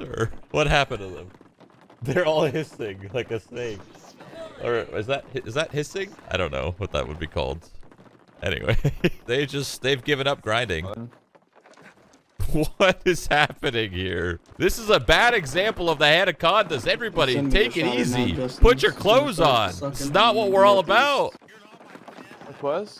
Sure. What happened to them? They're all hissing like a snake. Or is that is that hissing? I don't know what that would be called. Anyway, they just they've given up grinding. What is happening here? This is a bad example of the anacondas. Everybody, Send take it easy. Put your clothes on. It's not what we're all about. It was?